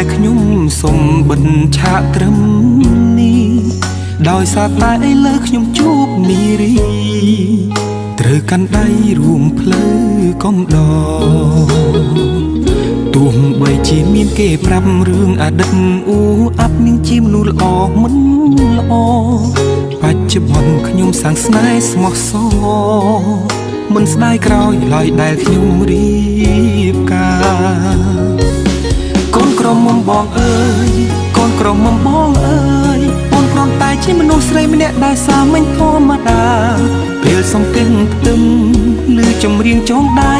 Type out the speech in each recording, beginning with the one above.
តែខ្ញុំសុំបិទឆាកត្រឹមនេះដោយសារតែឥឡូវខ្ញុំជួបនារីត្រូវកាន់ដៃរួមផ្លូវកំដរទោះបីជាមានគេប្រាប់រឿងអតីតអ៊ូអាប់នាងជាមនុស្សល្អមិនល្អបច្ចុប្បន្នខ្ញុំសាងស្នេហ៍ស្មោះសរមិនស្ដាយក្រោយឡើយដែលខ្ញុំរៀបការ កូនក្រមុំបងអើយកូនក្រមុំបងអើយអូនគ្រាន់តែជាមនុស្សស្រីម្នាក់ដែលសាមញ្ញធម្មតាពេលសំទិញផ្ទឹមឬចម្រៀងចងដៃ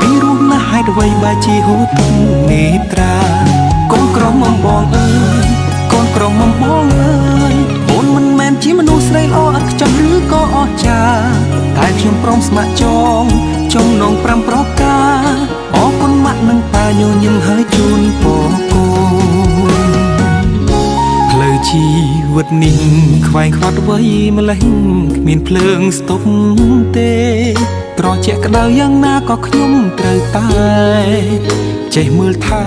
ពីរស់ណាស់ហេតុអ្វីបើជាហូរទឹកនេត្រាកូនក្រមុំបងអើយកូនក្រមុំបងអើយអូនមិនមែនជាមនុស្សស្រីល្អឥតខ្ចោះឬក៏អស្ចារ្យតែខ្ញុំព្រមស្ម័គ្រចងចំណង5ប្រការអរគុណ ម៉ាក់និងប៉ាញញឹមហើយជូនពរកូនផ្លូវជីវិតនេះខ្វែងខ្វាត់អ្វីម្លេះគ្មានភ្លើងស្ទប់ទេត្រជាក់ក្តៅយ៉ាងណាក៏ខ្ញុំត្រូវតែចេះមើលថែ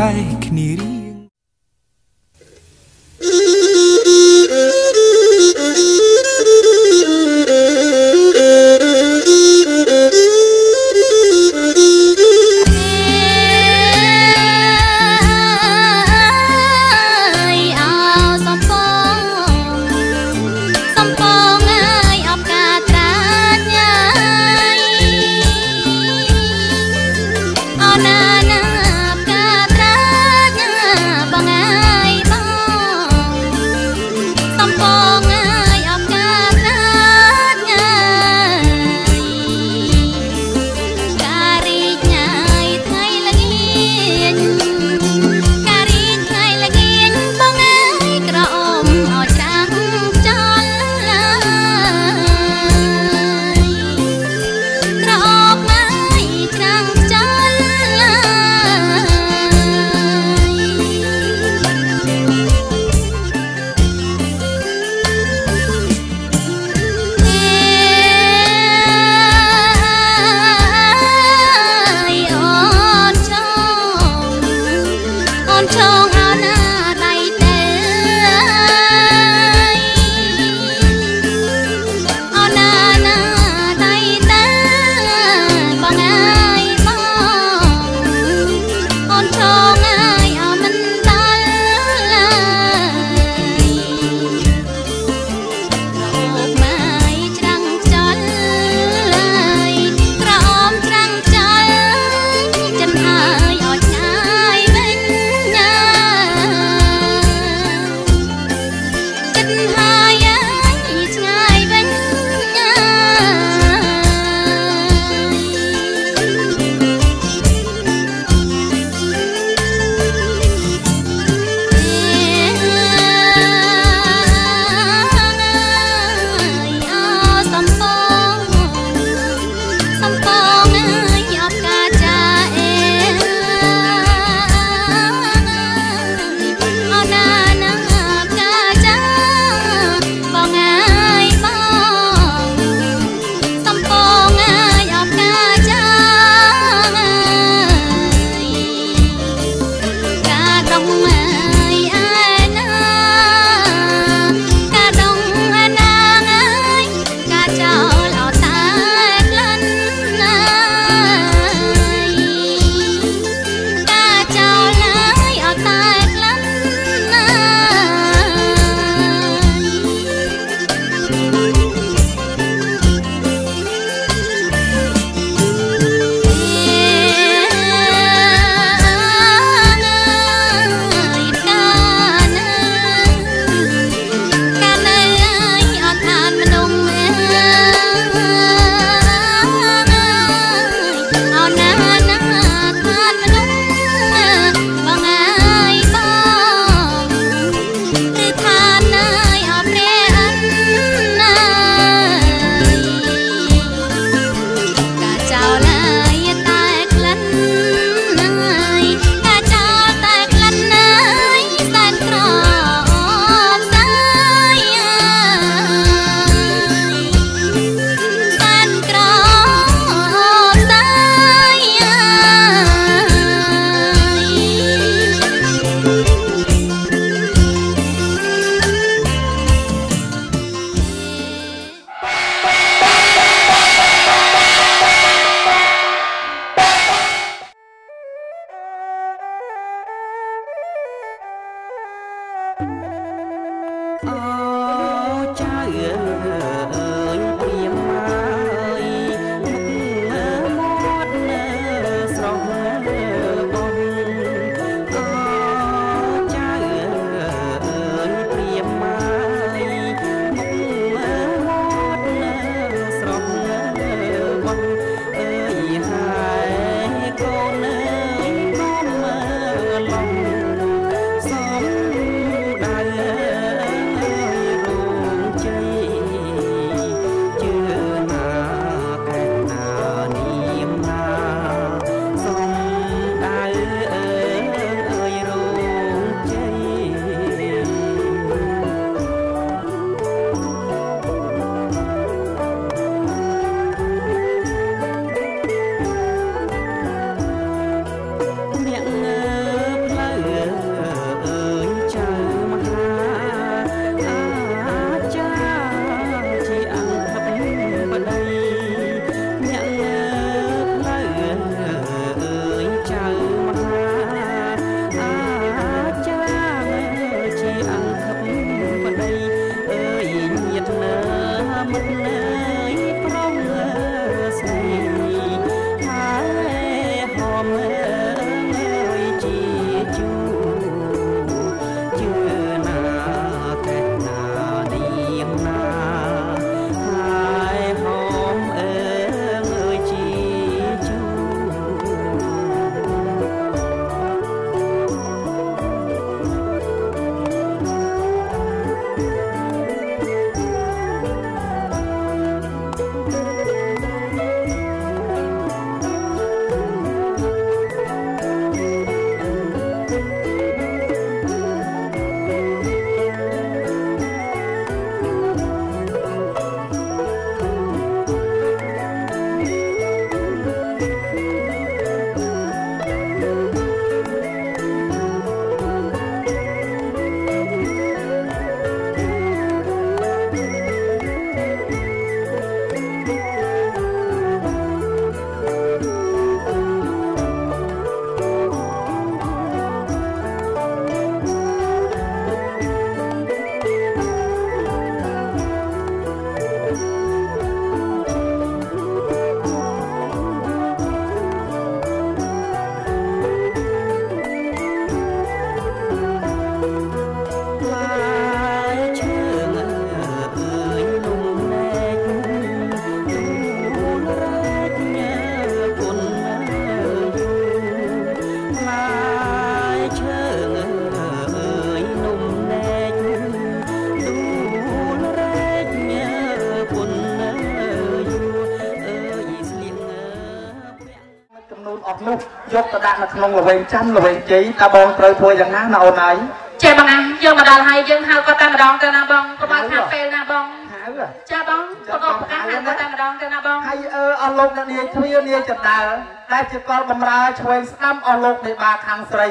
ដាក់នៅក្នុងល្វែងច័ន្ទល្វែងជ័យតើបងត្រូវធ្វើយ៉ាងណាណាអូនហើយចេះបងអាយើងមកដល់ហើយយើងហៅគាត់តែម្ដងទៅណាបងកុំឲ្យខាតពេលណាបងហៅចាបងប្រកបប្រកាសហៅគាត់តែម្ដងទៅណាបងហើយអឺអស់លោកអ្នកនាយទ្វានាយចដាលដែលជាកលបំរើឆ្វេងស្ដាំអស់លោកមេបាខាងស្រី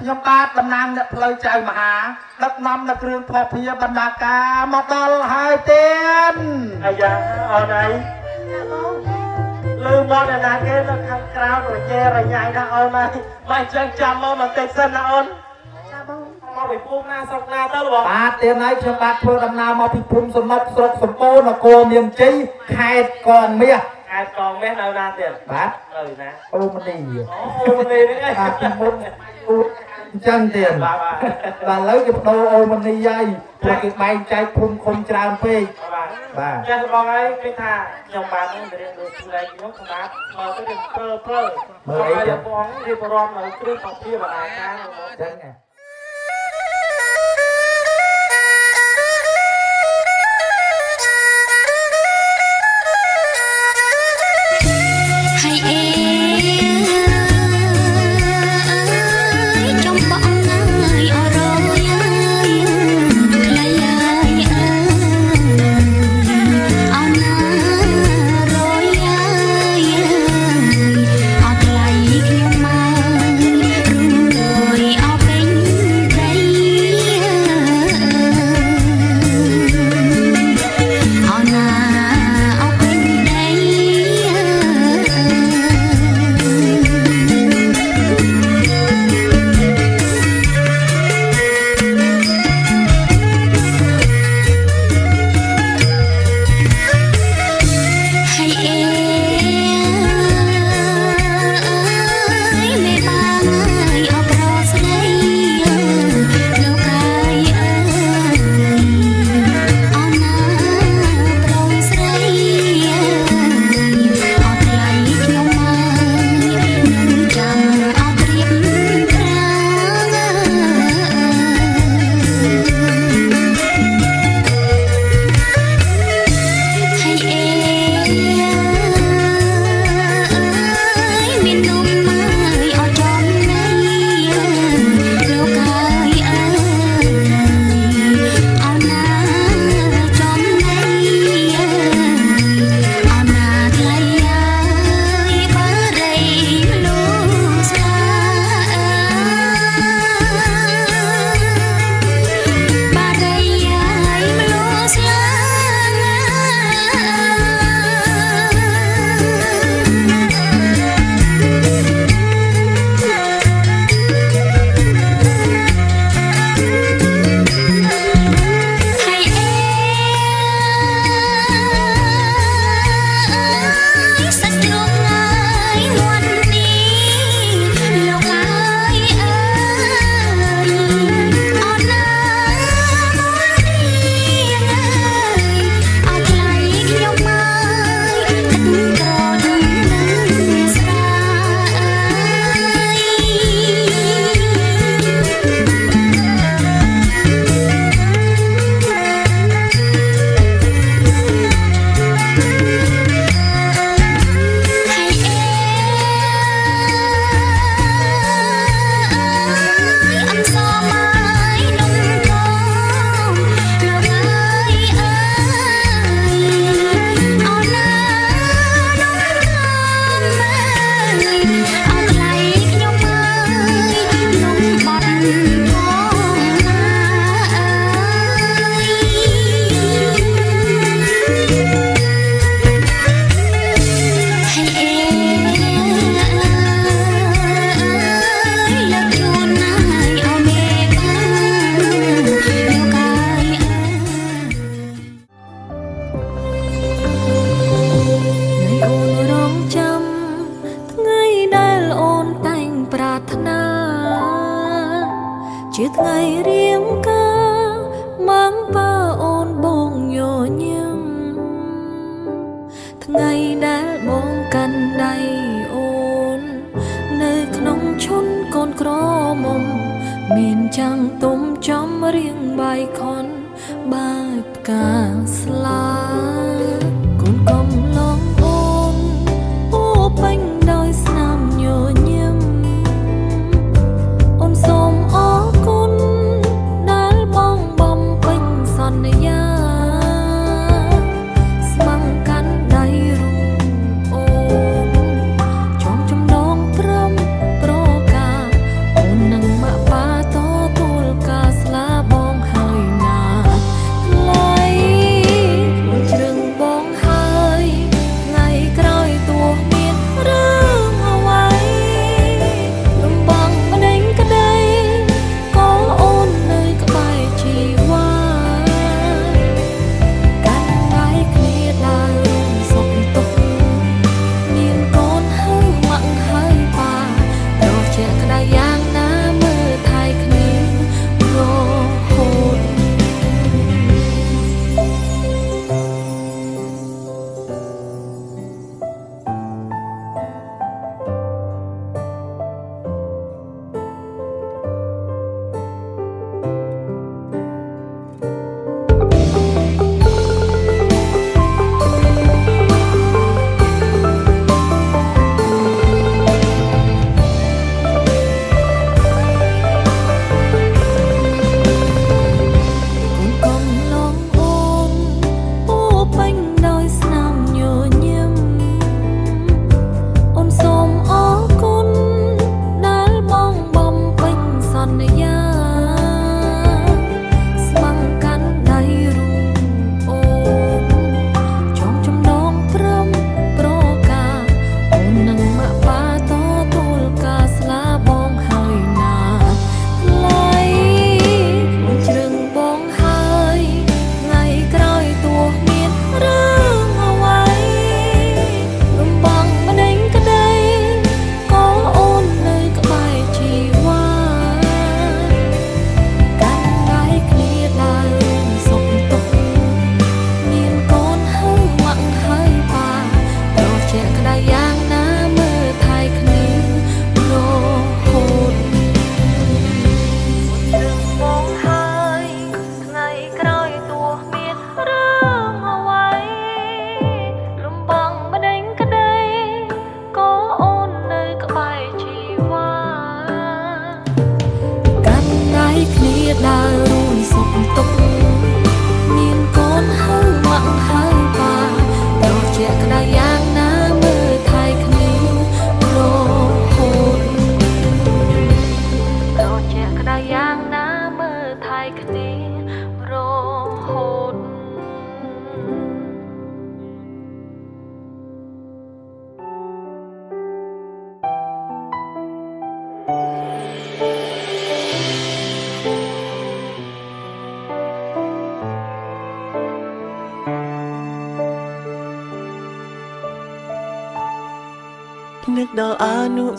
ខ្ញុំបាទតំណាងអ្នកផ្លូវចៅមហាដឹកនាំនៅគ្រឿងភពភាបណ្ដាការមកដល់ហើយទេនអាយ៉ាអូនអី លឺមកដល់ណាគេនៅខាងក្រៅរញ៉េរញ៉ៃណាអូនអីមិនចឹងចាំមកបន្តិចសិនណាអូនមកពីពុំណាស្រុកណាទៅបងបាទទេនហើយខ្ញុំបាទធ្វើដំណើរមកពីភូមិសំណប់ស្រុកសំពូនគរនាងជ័យខេត្តកងមាសខេត្តកងមាសនៅណាទៀតបាទនៅណាអូមនីអូមនេះនេះអីបាទពីមុនអ៊ូត អញ្ចឹងទៀតបាទបាទបាទឥឡូវគេបដូរអូមនីហើយព្រោះគេបែងចែកភូមិឃុំច្រើនពេកបាទបាទចាស់បងអីគេថាខ្ញុំបាននឹងរៀនដូចផ្លែខ្ញុំសម្រាប់មកទៅរៀនព្រើព្រើឲ្យបងរៀបរាប់នៅគ្រឿងបព្វាបណ្ដាការអញ្ចឹង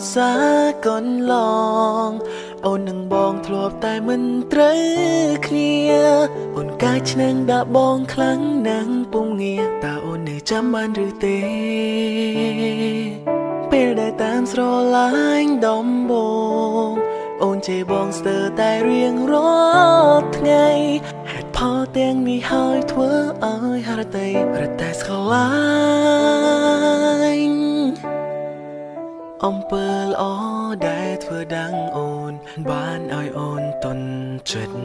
ស្សាវរីយ៍កន្លង អូននឹងបងធ្លាប់តែមិនត្រូវគ្នា អូនកាយឆ្នាំងដាក់បងខ្លាំងណាស់ពុំងាតើអូននៅចាំបានឬទេពេលដែលតាមស្រឡាញ់ដំបងអូនជេរបងស្ទើរតែរៀងរាល់ថ្ងៃហេតុផលទាំងនេះហើយធ្វើឲ្យហរតីរតែស្ខ្លាញ់ អំពើល្អដែលធ្វើដាំងអូន បានឲ្យអូនតន់ចិត្ត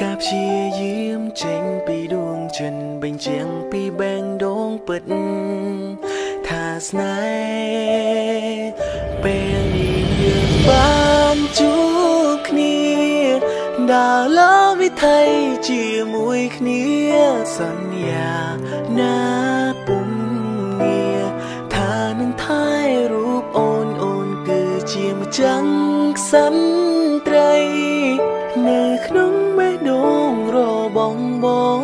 ការព្យាយាមចេញពីដួងចិនបញ្ជាំងពីបែងដងពិតថាស្នេហ៍ពេលនេះយើងបានជួបគ្នាដើរលើវិថីជាមួយគ្នាសន្យាណាពុំងារថានឹង ថែរូបអូនអូនគឺជាម្ចាំងក្សិនត្រី នៅក្នុងបេះដូងរបងបង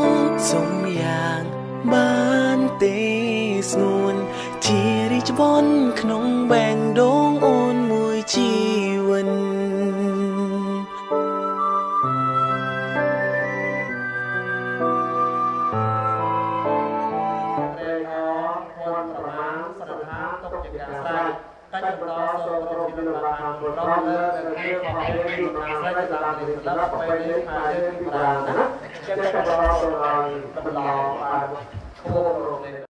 សុំយ៉ាងបានទេស្ងួន ជារិចបនក្នុងបែ តានទុកជាការស្រេចតែបន្តសូមរកពីរបស់ខាងព្រមលើដែលគេខំឲ្យពីប្រាស្រ័យ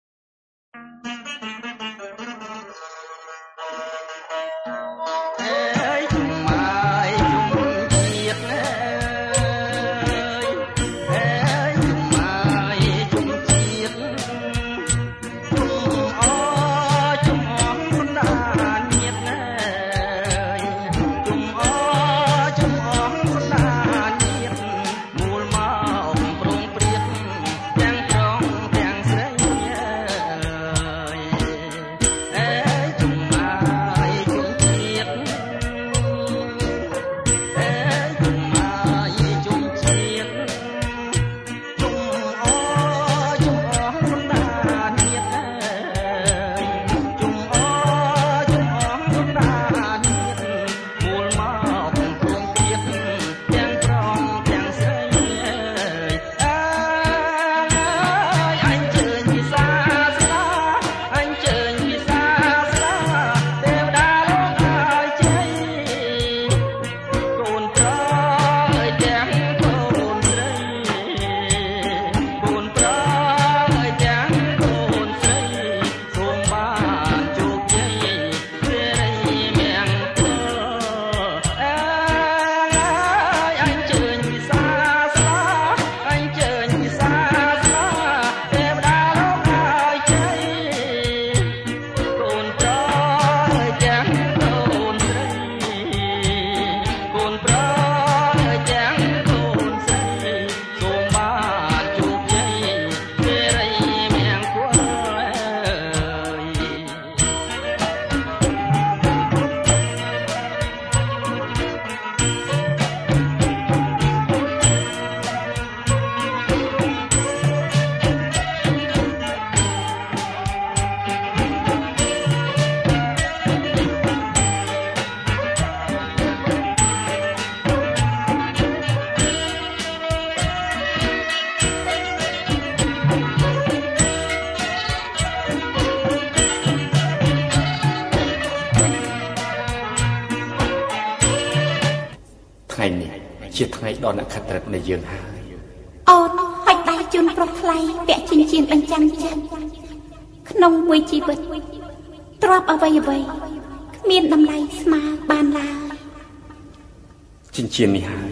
ចិញ្ចៀននេះហើយ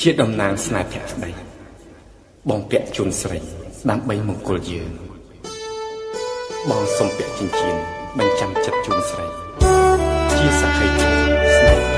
ជាតំណាងស្នេហ៍ភក្តិស្ដីបងពាក់ជូនស្រីដើម្បីមង្គលយើង បងសុំពាក់ចិញ្ចៀនបញ្ចាំចិត្តជូនស្រី ជាសក្ខីភាពស្នេហ៍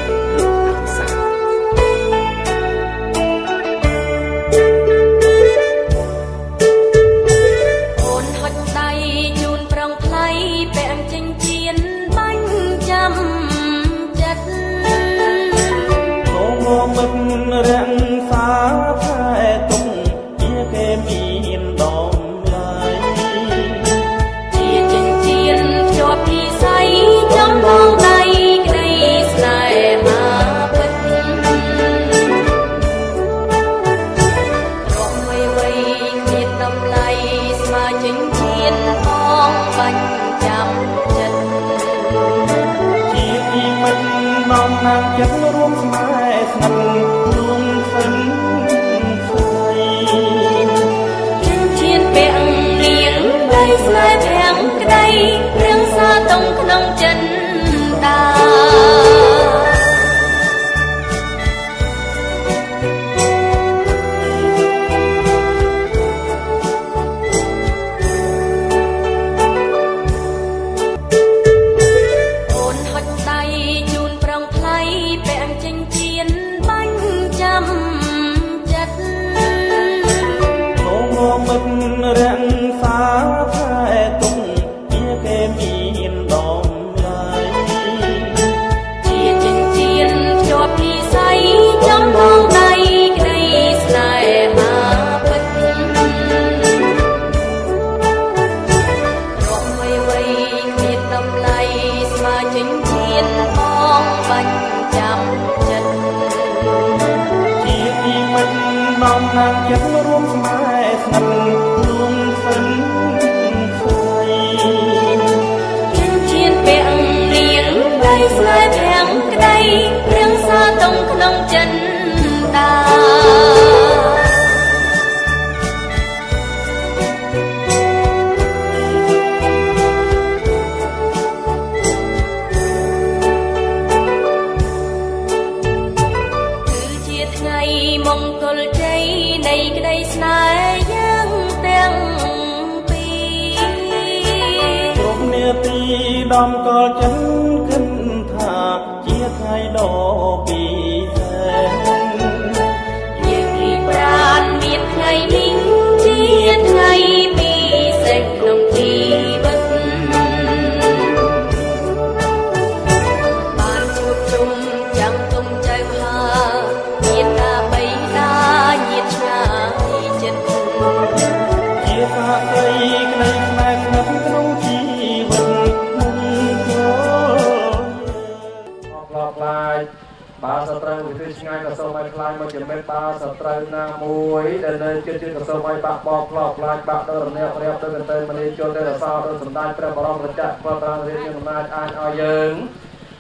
ឆ្ងាយក៏សូមឲ្យខ្លាយមកជាមេត្តាសត្រូវណាមួយដែលនៅជិតជិតក៏សូមឲ្យបាក់បោផ្លោផ្លាយបាក់ដល់រនាក់រៀបទៅកន្ទេមនីចូលទៅរសោដល់សម្ដេចព្រះបរមរាជប្រតានរាជអំណាចអាចឲ្យយើង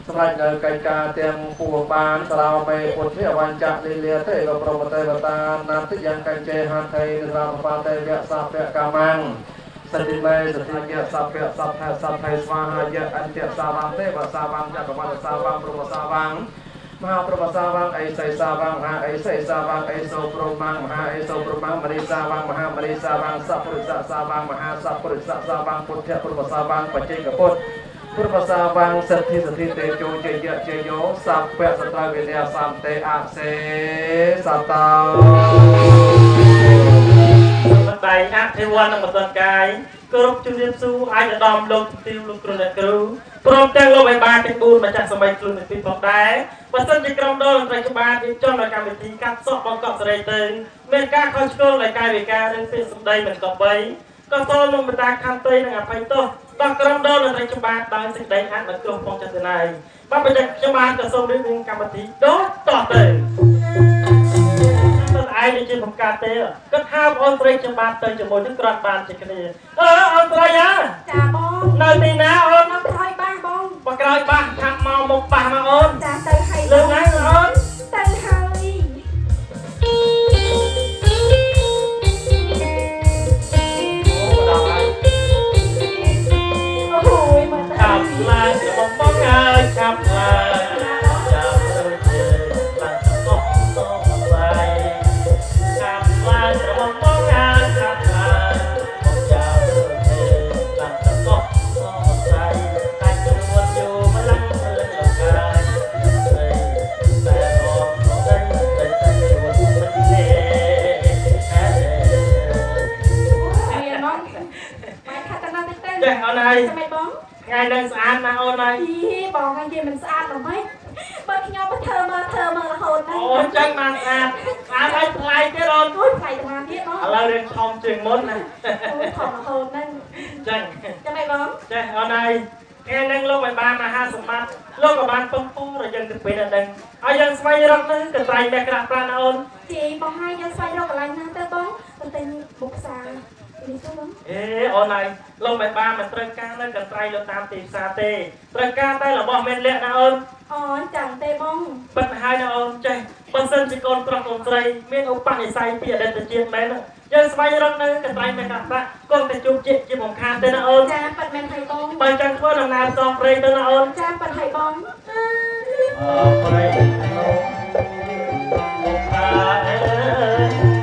សម្រាប់នៅកិច្ចការទាំងពួងបានសរោមេពុទ្ធិអវញ្ចលិលាទេក៏ប្រមទេវតាណាតិយ៉ាងកញ្ចេហត្ថេនិរាមបាទេវៈសាភៈកាមੰសតិមេសតិយៈសភៈសភៈសភៈស្វាហាយៈអន្ទៈសាវੰទេវសាវੰចក្រវត្តសាវੰព្រមសាវੰ មហាប្រវសាវੰអេសីសាវੰមហាអេសីសាវੰអេសោព្រមមហាអេសោព្រមមរិសាវੰមហាមរិសាវੰសព្វរិសសាវੰមហាសព្វរិសសាវੰពុទ្ធៈព្រមសាវੰបច្ចេកពុទ្ធព្រមសាវੰសិទ្ធិសទ្ធិទេជោជយៈជយោសព្វៈសត្រូវវិញ្ញាសន្តិអសេសតោសម្ដែងអភិវឌ្ឍនិងបន្តកាយគោរពជំរាបសួរអាចឧត្តមលោកជំទាវលោកគ្រូអ្នកគ្រូ ព្រមទាំងលោកអេបាទាំង4ម្ចាស់សម័យខ្លួនទាំងពីរផងដែរបើសិនជាក្រុមដលតន្ត្រីច្បាប់រៀបចំនៅកម្មវិធីកាត់សក់បង្កប់សេរីទៅមានការខុសឆ្គងដោយកាយវិការនិងពាក្យសម្ដីមិនគប្បីក៏សូមលោកបតាខន្តីនិងអភ័យទោសដល់ក្រុមដលតន្ត្រីច្បាប់ដោយសេចក្តីអនុគ្រោះផងចេតនាបាទបច្ចុប្បន្នខ្ញុំបានក៏សូមរៀបរៀងកម្មវិធីដូចតទៅទៅ ឯងនេះជាបង្កើតទេគាត់ថាបងអូនស្រីខ្ញុំបានទៅជាមួយនឹងក្រាន់បានជាគ្នាអើអូនស្រីហ៎ចាបងនៅទីណាអូននៅក្រោយបាសបងបើក្រោយបាសខាត់មកមុខបាសមកអូនចាទៅហើយលើកណាអូន ហើយចាំមិនបងថ្ងៃនឹងស្អាតណាស់អូនហើយយីបងហើយនិយាយមិនស្អាតដល់ម៉េចបើខ្ញុំទៅធ្វើមើលធ្វើមើលរហូតហ្នឹងអូនចឹងបានស្អាតស្អាតហើយថ្លៃទៀតអូនអូយថ្លៃតាណាទៀតបងឥឡូវរៀងឆំជាងមុនណាអូយខំរហូតហ្នឹងចឹងចាំមិនបងចេះអូនហើយថ្ងៃនឹងលោកឲ្យបានមហាសម្បត្តិលោកក៏បានពឹងពូរយើងទៅពេលដល់ហើយយើងស្វែងរកទៅកត្រៃមេក្រាស់ប្រាណអូនជីបងហើយយើងស្វែងរកកន្លែងណាទៅបងទៅទិញបុកផ្សារ អេអូនហើយលោកមិនបានមិនត្រូវការនៅកន្ត្រៃលើតាមទីផ្សារទេត្រូវការតែរបស់មានលក្ខណាអូនអូនចាំទេបងបិទហើយណាអូនចេះបើសិនជាកូនប្រុសកូនស្រីមានឧបនិស្ស័យពីអតីតជាតិមែនណាយើងស្វែងរកនៅកន្ត្រៃមេកាប្រាក់កូនទៅជួបជាជាបំខានទេណាអូនចាំប៉ិតមែនហើយបងបើចង់ធ្វើដំណើរសងព្រៃទៅណាអូនចាំប៉ិតហើយបងអើព្រៃលោកមកខាអើយ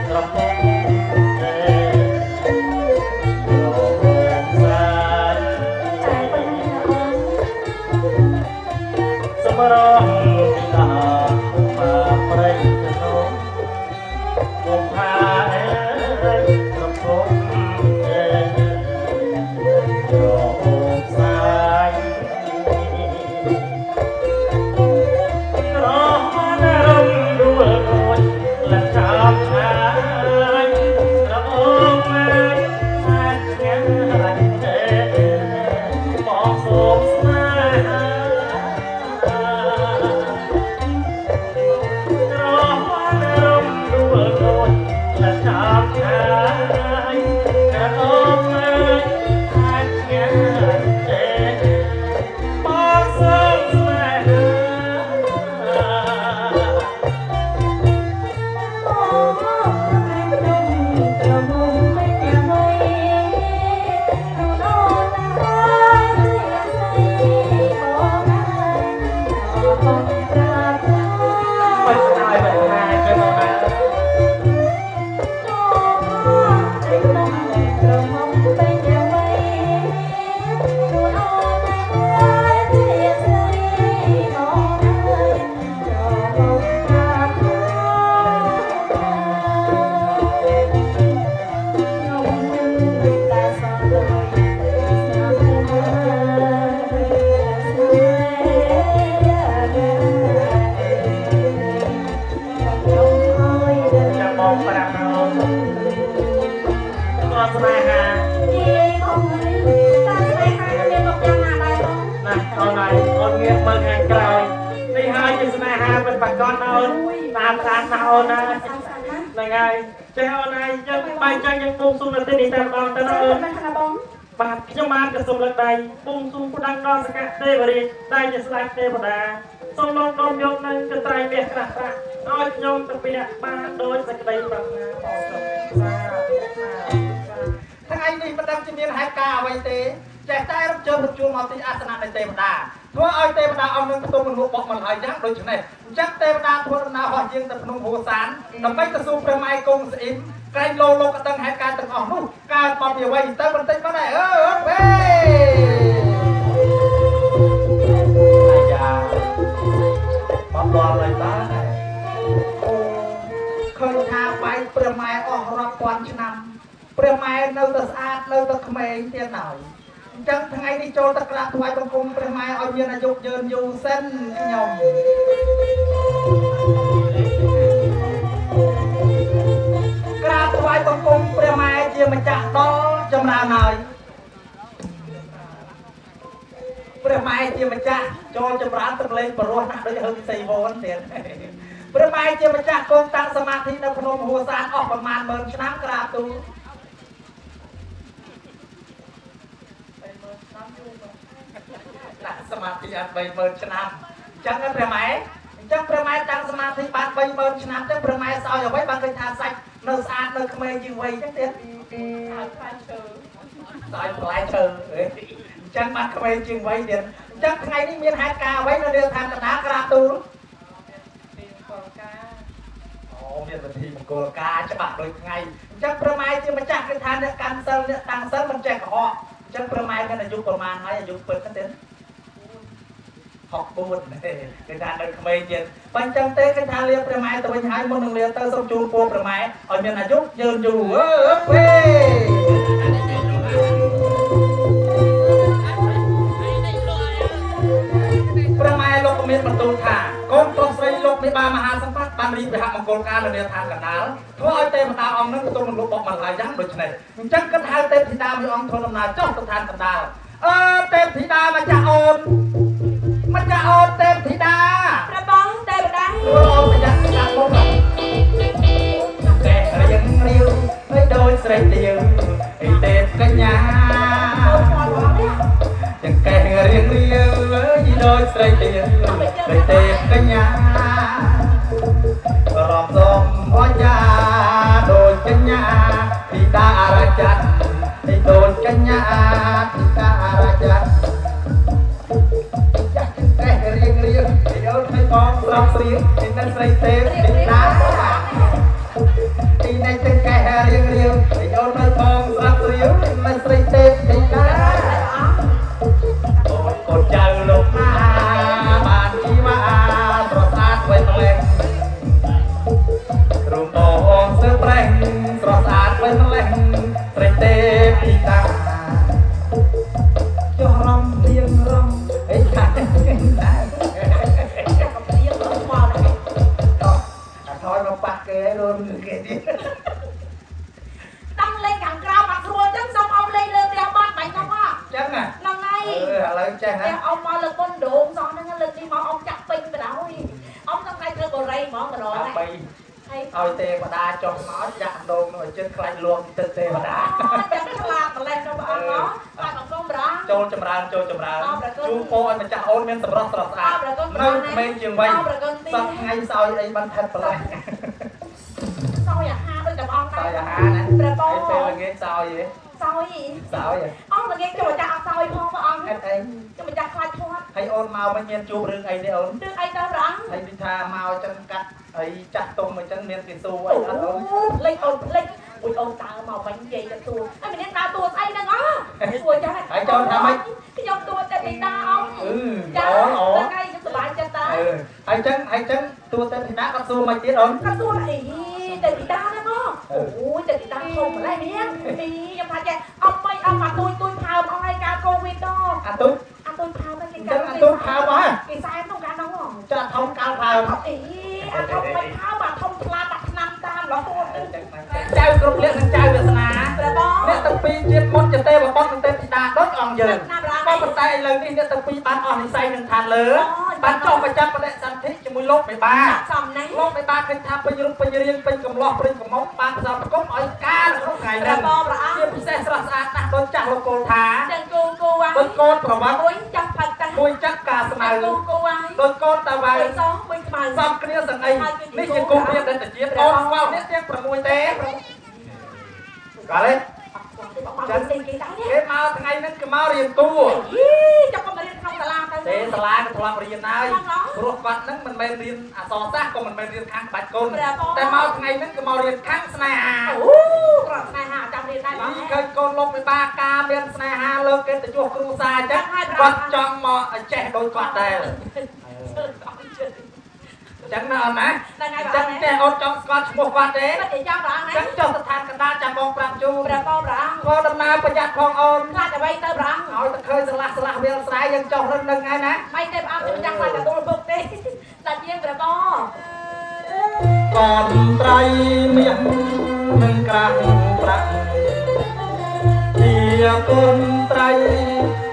អូនតាមតាមណាអូនណាហ្នឹងហើយចេះអូនហើយយើងបាយចឹងយើងពុំស៊ូនៅទីនេះតាមបងទៅណាអូនបាទខ្ញុំបានក៏សូមលើកដៃពុំស៊ូផ្ដាំដល់សកទេវរាជដែលជាស្ដេចទេវតាសូមលោកដោមយកនឹងកត្រៃមាសក្រាស់ប្រាក់ឲ្យខ្ញុំទៅពាក់បានដោយសេចក្តីប្រាថ្នាផងសូមសាធុសាធុសាធុថ្ងៃនេះមិនដឹងជាមានហេតុការណ៍អ្វីទេចេះតែរំជើបរំជួលមកទីអាសនៈនៃទេវតា ធ្វើឲ្យទេវតាអង្គនឹងខ្ទង់មនុស្សបកមិនហើយយ៉ាងដូចនេះអញ្ចឹងទេវតាធ្វើដំណើរហោះយាងទៅភ្នំហួសានដើម្បីទៅសួរព្រះម៉ែគង់ស្អ៊ីមក្រែងលោលោកក៏ដឹងហេតុការណ៍ទាំងអស់នោះកើតមកពីអ្វីទៅបន្តិចមកដែរអឺអត់វេអាយ៉ាមកដល់ហើយតាអូឃើញថាបែកព្រះម៉ែអស់រាប់ពាន់ឆ្នាំព្រះម៉ែនៅតែស្អាតនៅតែក្មេងទៀតហើយអញ្ចឹងថ្ងៃនេះចូលទៅក្រាបថ្វាយបង្គំព្រះម៉ែឲ្យមានអាយុយឺនយូរសិនខ្ញុំក្រាបថ្វាយបង្គំព្រះម៉ែជាម្ចាស់ដល់ចម្រើនហើយព្រះម៉ែជាម្ចាស់ចូលចម្រើនទឹកលេងបរោះណាស់ដូចហឹងសីវនទៀតព្រះម៉ែជាម្ចាស់គង់តាំងសមាធិនៅភ្នំហួសានអស់ប្រមាណ10000ឆ្នាំក្រាបទូល ដាក់ សមាធិអត់30000ឆ្នាំអញ្ចឹងណាព្រះម៉ែអញ្ចឹងព្រះម៉ែតាំងសមាធិបាន30000ឆ្នាំទៅព្រះម៉ែសោយអ្វីបានឃើញថាសាច់នៅស្អាតនៅក្មេងជាងវ័យអញ្ចឹងទៀតឲ្យផ្លែឈើសោយផ្លែឈើអញ្ចឹងបានក្មេងជាងវ័យទៀតអញ្ចឹងថ្ងៃនេះមានហេតុការណ៍អ្វីនៅរាជឋានកណ្ដាលក្រាបទូលអូមានវិធីមង្គលការច្បាស់ដូចថ្ងៃអញ្ចឹងព្រះម៉ែជាម្ចាស់គឺថាអ្នកកាន់សិលអ្នកតាំងសិលមិនចេះកុហកអញ្ចឹងព្រះម៉ែមានអាយុប្រមាណហើយអាយុពិតហ្នឹងទៀ ត64ទេគេថានៅក្មេងទៀតបើអញ្ចឹងទេគេថាលៀបព្រះម៉ែទៅវិញហើយមុននឹងលៀបទៅសូមជូនពរព្រះម៉ែឲ្យមានអាយុយឺនយូរអើពេព្រះម៉ែលោកក៏មានបន្ទូលថាកូនប្រុសស្រីលោកមេបាមហាសម្បត្តិបានរៀបវហមង្គលការនៅនាឋានកណ្ដាលធ្វើឲ្យទេវតាអង្គនឹងទទួលមនុษย์បកមកហើយយ៉ាងដូចនេះអញ្ចឹងគិតហៅទេពធីតាមួយអង្គធ្វើដំណើរចុះទៅឋានកណ្ដាលអឺទេពធីតាម្ចាស់អូន ម្ចាស់អូនទេពធីតាព្រះបងទេវតាធ្វើអូនប្រយ័ត្នស្ដាប់មុនតែរៀងរាវហើយដូចស្រីលាវទេពកញ្ញាអូស្គាល់បងនេះចង្កេះរៀងរៀងអើយដូចស្រីទៀនស្រីទេពកញ្ញារំសំអញ្ញាដូចកញ្ញាពីតារចាត់ទីដូចកញ្ញាពីតារចាត់ចា យោលឲ្យបងស្រស់ស្រៀងពីនឹងស្រីទេពពីតាទីនេះចង្កេះរៀងរៀងយោលឲ្យបងស្រស់ស្រៀងពីនឹងស្រីទេពពីតាអូនកូនចៅលោ រិយហ្មងម្ដងដើម្បីហើយឲ្យទេវតាចុះមកចាក់ដងនោះឲ្យជិតខ្លាច់លួងទឹកទេវតាចាំឆ្លាតម្លេះទៅបងអស់បាទបងសូមប្រាំចូលចម្រើនចូលចម្រើនអរប្រគុណជូនពរឲ្យម្ចាស់អូនមានសម្រស់ស្រស់ស្អាតអរប្រគុណនៅក្មេងជាងវ័យអរប្រគុណទីសពថ្ងៃសោយអីបានថិតប្រឡែងសោយអាហារដូចតែបងសោដែរយអាហារណាព្រះបងហើយពេលល្ងាចសោយហ៎ សោយសោយហ៎អស់ល្ងាចចូលចាក់អត់សោយផងព្រះអង្គអត់អីចាំម្ចាស់ខ្លាចធាត់ហើយអូនមកមិនមានជួបរឿងអីទេអូនរឿងអីទៅព្រះអង្គហើយនិយាយថាមកចឹងកាត់អីចាស់ទុំអញ្ចឹងមានគេសួរអីអូអត់អូនភ្លេចអូនភ្លេចអ៊ុយអូនតើមកវិញនិយាយទៅទួហើយមានអ្នកដើរទួស្អីហ្នឹងអសួរចាស់ខ្ញុំទួតែទីតាអងអឺចាអូនអូថ្ងៃខ្ញុំសប្បាយចិត្តតើអឺហើយចឹងហើយចឹងទួទៅពីណាគាត់សួរមកទៀតអូនគាត់ទួអី តែទីតាហ្នឹងអូយតែទីតាធំម្ល៉េះនេះទីខ្ញុំថាចេះអត់មិនអត់មកទួយទួយផើមអស់ហើយការកូវីដដល់អាទុំអត់ទួយផើមទេអញ្ចឹងអាទុំផើមកហ៎គេសែនក្នុងការហ្នឹងហ៎ចាស់ធំកាលផើមអីអាធំមិនផើមអាធំខ្លាដាក់ឆ្នាំតាមរហូតទៅចៅគ្រប់លក្ខនឹងចៅវាសនាព្រះបងអ្នកទាំងពីរជាតិមុនជាទេវបុត្រនិងទេពធីតាដូចអង្គយើងណាប្រាក៏ប៉ុន្តែឥឡូវនេះអ្នកទាំងពីរបានអស់និស័យនឹងឋានលើបានចុះប្រចាំបដិសន្ធិជាមួយលោកមេបា សំណាញ់លោកមេបាឃើញថាពេញរូបពេញរាងពេញកំឡោះពេញកំមុំបានផ្សំប្រគំឲ្យការក្នុងថ្ងៃព្រះនេះបងព្រះអង្គជាពិសេសស្រស់ស្អាតណាស់ដូចចាស់លោកគោលថាចឹងគូគូអាដូចកូនប្រវត្តិមួយចាស់ផឹកតាមួយចាក់ការស្មៅគូគូអាដូចកូនតាវ៉ៅមួយសោះមួយខ្មៅសំគ្នាសង្អីនេះជាគុំព្រាបដិតជាតិអូនស្គាល់នេះទាំង6ទេកាលេ បងបងផ្សេងគេដែរគេមកថ្ងៃនេះគេមករៀនតួយីចាំកុំរៀនក្នុងសាលាទៅទេសាលាក៏ធ្លាប់រៀនហើយព្រោះគាត់ហ្នឹងមិនមែនរៀនអក្សរសាស្ត្រក៏មិនមែនរៀនខាងក្បាច់គុណតែមកថ្ងៃនេះគេមករៀនខាងស្នេហាអូក្រស្នេហាចាំរៀនដែរបងនេះឃើញកូនលោកវិបាការមានស្នេហាលើកិត្តិយសគ្រួសារអញ្ចឹងគាត់ចង់មកឲ្យចេះដូចគាត់ដែរអញ្ចឹងណាអូនណាដល់ថ្ងៃអញ្បងចឹងតែអូនចង់ស្គាល់ឈ្មោះគាត់ទេមិនចាំបងអញ្ណាចឹងចុះស្ថានកណ្ដាលចាំបងប្រាប់ជូនព្រះបងព្រះអង្គក៏ដំណើរប្រយ័ត្នផងអូនខ្លាចអ្វីទៅព្រះអង្គឲ្យតែឃើញស្លាស់ស្លាស់វាលស្រែយើងចុះរឹងនឹងហើយណាមិនទេព្រះអង្គចាំចាំខ្លាចទទួលពុកទេដាច់យើងព្រះបងកូនត្រីមាននឹងក្រាស់ប្រាក់ជាកូនត្រី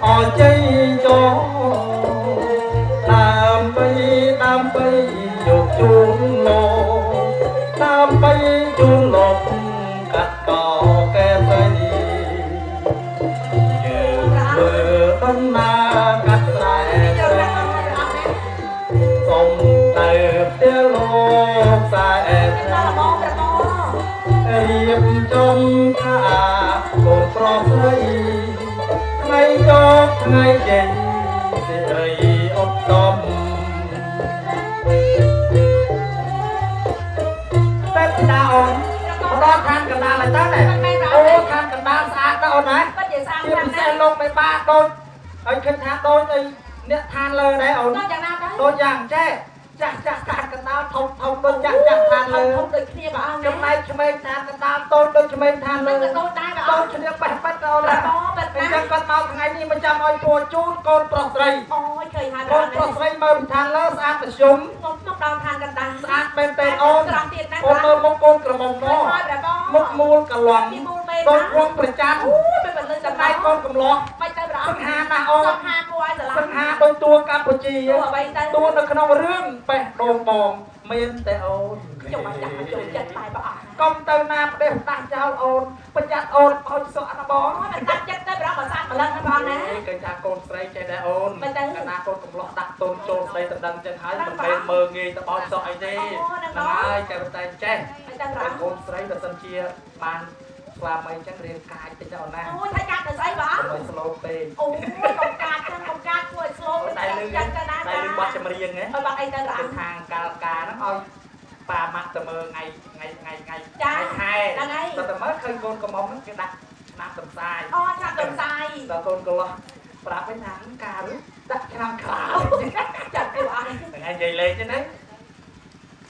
អោជ័យចោដើម្បីដើម្បីយក ជូនលោកដើម្បីជូនលោកកាត់កោកែស្អីយើងធ្វើដំណើរកាត់ស្រែយកព្រះស្រីអង្គព្រះអង្គណាសូមទៅផ្ទះលោកខ្សែព្រះបងព្រះបងរៀបចំថាកូនប្រុសស្រីថ្ងៃចប់ថ្ងៃចេញសេរីអត់ដំ តែពីតាអូនមកដល់ឋានកណ្ដាលហើយតើណែអូឋានកណ្ដាលស្អាតណាស់អូនណាបាត់ជាស្អាតជាខ្លាំងពិសេណាសស់លោកមេបាដូចហើយឃើញថាដូចអីអ្នកឋានលើដែរអូនដល់យ៉ាងណាទៅដូចយ៉ាងចេះចាស់ចាស់ឋានកណ្ដាលធំធំដូចចាស់ចាស់ឋានលើធំដូចគ្នាព្រះអង្គចំណែកក្មេងឋានកណ្ដាលតូចដូចក្មេងឋានមិនលើក៏ដូចដែរព្រះតូអចង្គគ្នាបេះបិទអូនព្រះណាបងបិទអញ្ណាចឹងគាត់មកថ្ងៃនេះមិនចាំឲ្យពរជូនកូនប្រុសស្រីអូយឃើញហើយកូនប្រុសស្រីមើលពីឋានលើស្អាតប្រជុំខ្មែនទេអូនត្រង់ទៀតណាអូនមើលមុខកូនក្រមុំមកហើយព្រះបងមុខមូលកន្លំពីមូលមេតូណាចរងប្រចាំអូយមិនលឺចំចំណាណាយយកូនកំឡោះមិនទៅព្រះអសង្គង្ហាណាស់អូនសង្ហាគួរឲ្យស្រឡាសញ់ង្ហាដូចតួកម្ពុជាទោះអ្វីទៅតួនៅក្នុងរឿងបេះដូងបងមានតែអូន ខ្ញុំមិនចាក់មកចូលចិត្តតែព្រះអង្គណាកុំទៅណាផ្ដេសផ្ដាស់ចោលអូនប្រយ័ត្នអូនខូចសក់ណាបងអូយមិនតាច់ចិត្តទៅប្រហែលបើសាក់ម្លឹងណាបងណាអេគេថាកូនស្រីចេះដែរអូនមិនទៅកណាកូនកំឡោះដាក់តូនចូលស្រីដណ្ដឹងចឹងហើយហ្នឹងមិនមែនបងមើងងាយទៅបោចសក់អីទេអូហ្នឹងហ្នឹងបងហើយតែប៉ុន្តែចេះមិនទៅតែប្រហែលកូនស្រីបើសិនជាបានស្វាមីចឹងរៀងកាចតិចទៅអូនណាអូយថាកាត់ទៅស្អីបងកុំឲ្យស្លូតពេកអូយកុំកាត់ចឹងកុំកាត់ជួយស្លូតតែលឺចឹងទៅណាតែលឺបទចម្រៀងហ៎អើបាត់អីទៅរ៉ាទៅខាងកាលការហ្នឹងឲ្យ ប៉ាម៉ាក់ទៅមើលថ្ងៃថ្ងៃថ្ងៃថ្ងៃចាថ្ងៃខែហ្នឹងហើយទៅទៅមើលឃើញកូនកំមុំហ្នឹងគេដាក់ឆ្នាំសំសាយអូចាប់ទៅសាយដល់កូនកន្លោះប្រាប់វិញថាការឬដាក់ឆ្នាំក្រៅចាត់ទៅអស់ថ្ងៃនិយាយលេងទេណា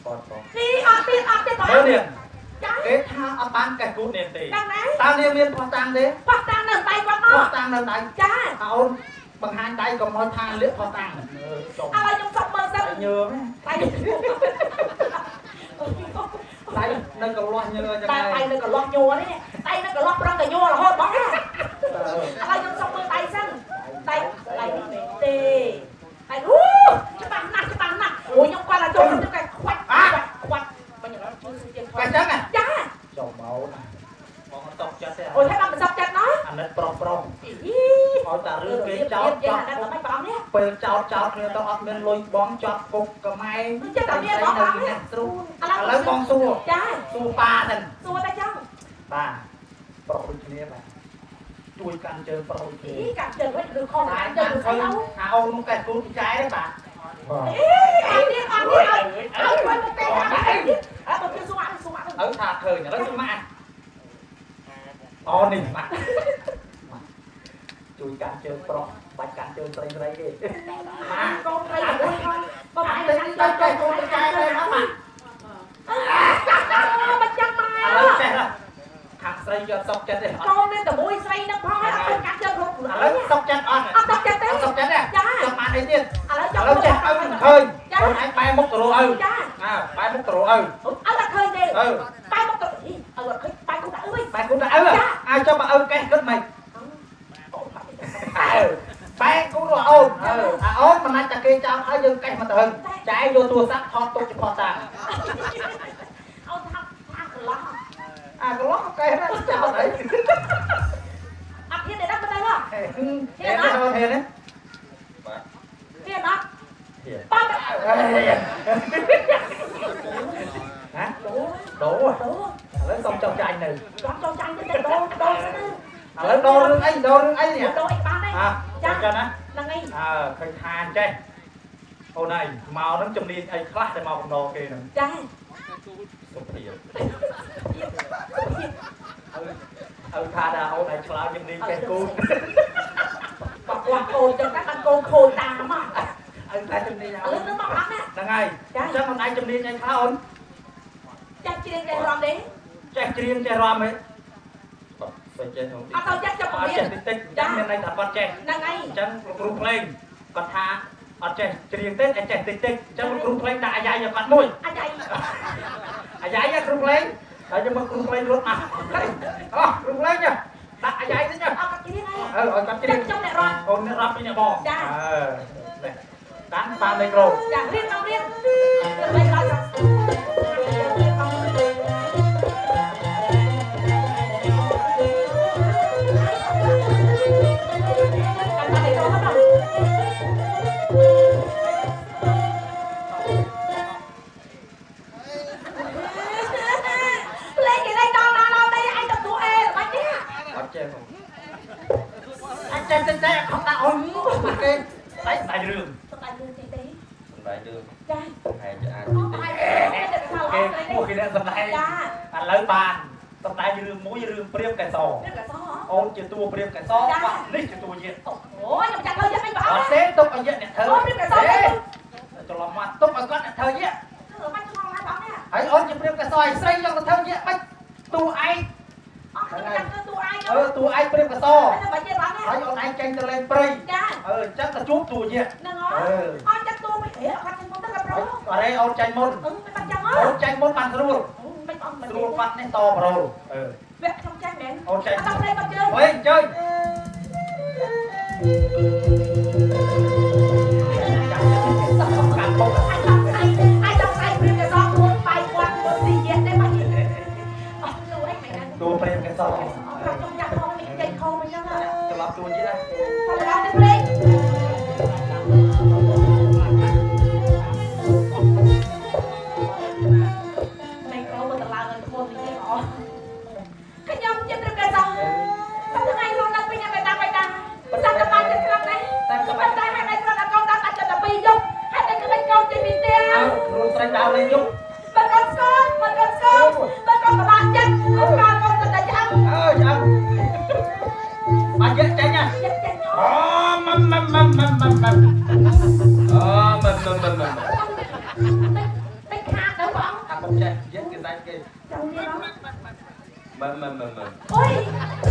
បតបងនេះអត់ទៀតអត់ទៀតបងមើលនេះចាគេថាអត់បានកាច់គូតនេះទេដឹងណាតើនាងមានផោះតាំងទេប៉ះតាមនៅដៃគាត់មកផោះតាំងនៅដៃចាអូនបង្ហាញដៃកុំឲ្យថាលាកផោះតាំងអឺចុំឥឡូវខ្ញុំសុំមើលសិនដៃញើមដៃ ដៃនៅកន្លោះញើចឹងតែហើដៃយនៅកន្លោះញ័រនេះដៃនៅកន្លោះប្រឹងតែញ័ររហូតបងណាឥឡូវខ្ញុំសុំមើលដៃសិនដៃដៃនេះទេដៃអូច្បាស់ណាស់ច្បាស់ណាស់អូយខ្ញុំគាត់តែចូលទៅតែខ្វាច់ខ្វាច់បាញ់ខ្ញុំជួយជាងខ្វាកាច់ច់ចឹងណាចាចុំមកណាបងអ ត់តកចិត្តទេអូយថាបានប្រសពចិត្តណាអាណិតប្រុសប្រុសអីឲ្យតែរឿងគេចោតយ៉ាចោតតែមិនបងនេះពេលចោតចោតគ្នាទៅអត់មានលុយបងចោតគុកកំែងចេះតែមានបងបងនេះស្រួលឥឥឡូវបងសួរចាសួរប៉ាហ្នឹងសួរតែចឹងបាទប្រុសដូចគ្នាបាទជួយកាន់ជើងប្រុសដូចគ្នាអីកាត់ជើងវិញឬខំតែកាត់ជើចាំងឃើទៅញថាអូននោះកែគូចែទេបាទអេអត់ទៀតអត់ទៀតអត់អត់ជួយមកពេលអត់ទៀតអត់ទៅសួរអត់សួរអត់អើថាឃើញឥឡូវជួយម៉ាក់ អូនេះម៉ាក់ជួយកាន់ជើងប្រុសបាច់កាន់ជើងស្រីស្រីទេម៉ាក់កូនស្រីមួយផងបងអាឯងទៅទៅទៅទៅទៅកូកូននចែចែកទេទេណាណាម៉ាម៉ាក់ក់បាច់ចាំមកឥឡូវចេះហើយខាងស្រីយកសុកចិត្តទេអត់កូនមានតែមួយស្រីនឹងផងហើយអត់ទៅកាត់ជើងគ្រប់ឥឡូវសុកចិត្តអត់អត់ទៅចិត្តទេអត់សុកចិត្តទេចាចង់បានអីទៀតឥឡូវឥចាំឡូវចេះឲ្យមិនឃើញខ្លួនឯងបែរមុខទៅរកឪចាណាបែរមុខទៅរកឪអត់តែឃើញទេអឺបែរមកទៅអីអត់ឃើញបែរគុកទៅអើយបែរគូទៅឪអាច ចុះមកឪកេះគិតមិនអើបែរគូរកអូនអើអាអូនមិនអាចតែគេចោលហើយយើងកេះមកទៅហឹងចែកយកទូរស័ព្ទថតទុកចំពោះតាអូនថាថាក ន្លោះអាកន្លោះកេះណាចោលអីអត់ហ៊ានទេដល់ទៅហ៎ហេហឹមហេនេះហេនេះហ៊ានអត់ហេបាត់ហេហ៎ដូឥដូឡូវសុំចុះចាញ់នៅចង់ចូលចាញ់ទៅដូដូសិនឥឡូវដូររឿងអីដូររឿងអីនេះដូអីបានទេអើចាចឹងណាហ្នឹងឯងអើឃើញថាអញ្ចេះអូនអីមកហ្នឹងជំនាញអីខ្លះដែលមកកំណោគេហ្នឹងចាសុភាអើថាដល់អូនឯងឆ្លើយជំនាញកេះគូបកគាត់កូនចឹងតែបានកូនខូចតាមមកអើតែជំនាញឥឡូវទៅមកអត់ណាហ្នឹងហើយអញ្ចឹងអូនឯងជំនាញអីខ្លះអូនចាច់ជ្រៀងតែរំទេ ចេះច្រៀងចេះរំហ៎បាទស្វែងចេះហ្នឹងអត់ទៅចាច់ចាប់ពអត់រៀចេះនតិចតិចចាស់មានន័យថាគាត់ចេះហ្នឹងឯងអញ្ចឹងគ្រូភ្លេងគាត់ថាអត់ចេះច្រៀងទេតែចេះតិចតិចអញ្ចឹងគ្រូភ្លេងដាក់អាយ៉ៃឲ្យគាត់មួយអាយ៉ៃអាយ៉ៃគ្រូភ្លេងហើយយើងមកគ្រូភ្លេងរត់មកអូគ្រូភ្លេងដាក់អាយ៉ៃតិចអត់ក៏ជ្រៀងឯងអើឲ្យគាត់ច្រៀងខ្ញុំអ្នករត់អូនរាប់ពីអ្នកបងចាអឺនេះកាន់តាមមីក្រូចារៀនមករៀនរៀនឡើងដល់កាន់តែ តិចខំដាក់អូនគេតែតែរឿងសម្រាប់រឿងទីទីសំដែងរឿងចាហើយจะអាចអូហើយគេទៅខោអគេត់ទេពួកគេអ្នកសំដែងចាឥឡូវបានសំដែងរឿងមួយរឿងព្រាមកែសនេះក៏សោះអូនជាតួព្រាមកែសបាទនេះជាតួយិតអូយខ្ញុំចាក់លើយកមិនបងអត់ទេទុកឲ្យយិតអ្នកធ្វើអូព្រាមកែសទេច្រឡំមកទុកឲ្យគាត់អ្នកធ្វើយិតមិនឆ្លងណាបងនេះហើយអូនជាព្រាមកែសឲ្យស្រីយកទៅធ្វើយិតបាច់តួឯង អត់ខ្ញុំចាក់លើតួឯងអឺតួឯងព្រាមកែសតែបាច់ទេបងនេះហើយអូនឯងចេញទៅលេងព្រៃចាអឺអញ្ចឹងទៅជួបតួយិតនឹងអត់អត់ចាក់តួមិនហេអត់ចាក់មកទៅប្រូអរេអូនចាញ់មុនអឺមិនបាច់ចាំអអូនចាញ់មុនបានស្រួលមិនបងមិនស្រួលបាត់នេះតប្រូអឺវគ្គខ្ញុំចាញ់មែនអូនចាញ់អត់ដល់លេងមកជើងហេអញ្ជើញកាត់ពុកអាចចង់ស្អី សោះប្រកុំចាក់ផងមានចិត្តខំអញ្ចឹងណាត្រឡប់ជូនទៀតណាត្រឡប់ទៅព្រេងដល់នេះយប់បើកូនស្គាល់បើកូនស្គាល់បើកូនប្រឡាក់ចិត្ត ឆ្អឹងមកយកចេញណាអូម៉មម៉មម៉មម៉មម៉មអូម៉មម៉មម៉មម៉មតិចខាតទៅបងអាកុំចេះយកគេដាច់គេចាំនេះបងម៉មម៉មម៉មអូយ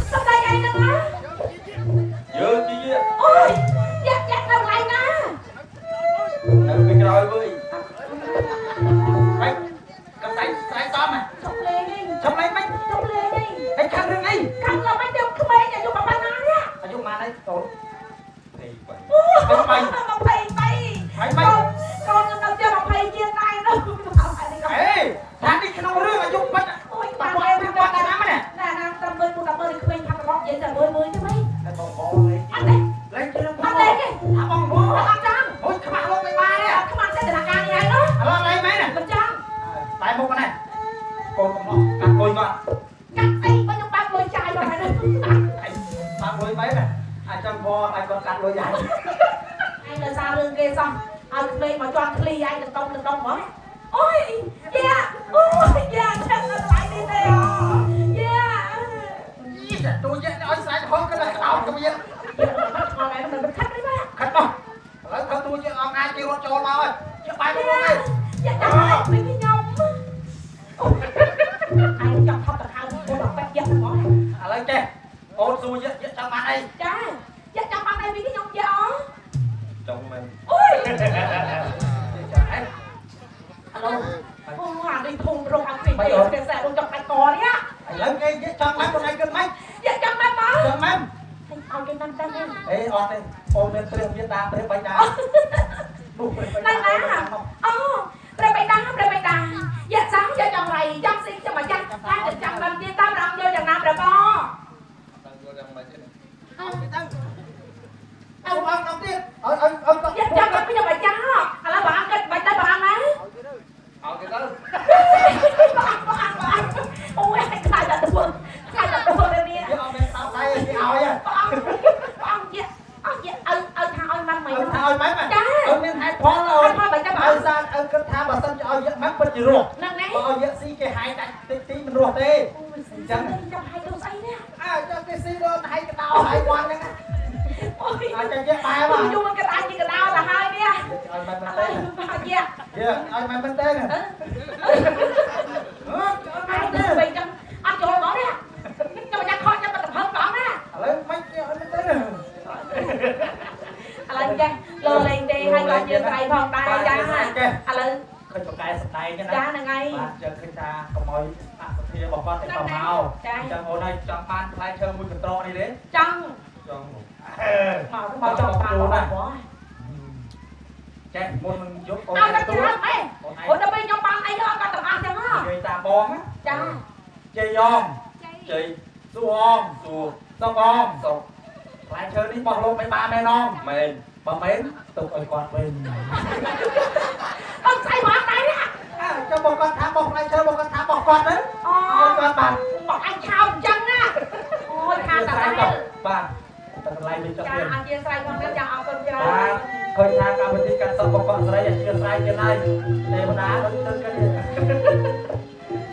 កម្មវិធីកាត់សក់បកស្រីអាជាស្រ័យទៀតហើយទេវតាដូចទៅគេ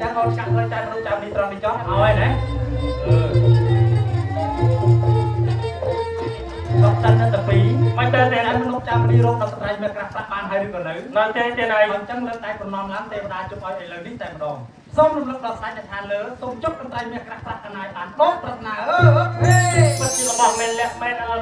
ចាំអូនចាំខ្លួនចាំខ្លួនចាំនេះត្រង់នេះចោះឲ្យណាអឺដល់តាំងតែពីមិនតើតែឯងមនុស្សចាំនេះរោគដល់ស្រ័យមានក្រាស់ប្រាក់បានហើយឬក៏នៅនៅទេទេឯងអញ្ចឹងលើកតែប្រណំឡើងទេវតាជប់ឲ្យឥឡូវនេះតែម្ដងសូមរំលឹកដល់ស្ដេចអ្នកថាលើសូមជប់ដល់ត្រៃមាសក្រាស់ប្រាក់កណាយបានបងប្រាថ្នាអើអើពិតជារបស់មែនលះមែនអើ